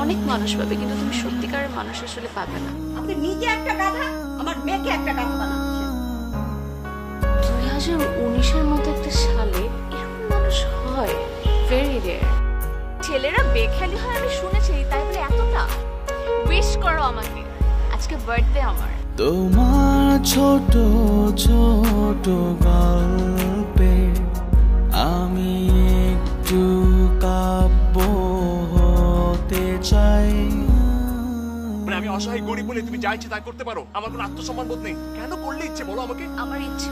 অনেক মানুষ পাবে কিন্তু তুমি সত্যিকারের মানুষ আসলে পাবে না। আপনি নিজে একটা গাধা আমার মেয়েকে একটা গাধা বানাচ্ছেন দুই হাজার উনিশের মতো একটা সালে এরকম মানুষ হয় ভেরি রেয়ার ছেলেরা বেখালি হয় আমি শুনেছি তাই বলে এতটা। উইশ করো আমাকে। আজকে বার্থডে আমার। তোমার ছোট ছোট গল্পে। চাই। মানে আমি অসহায় গরিব বলে তুমি যা ইচ্ছে তাই করতে পারো আমার কোনো আত্মসম্মান বোধ নেই। কেন করলে ইচ্ছে? বলো আমাকে। আমার ইচ্ছে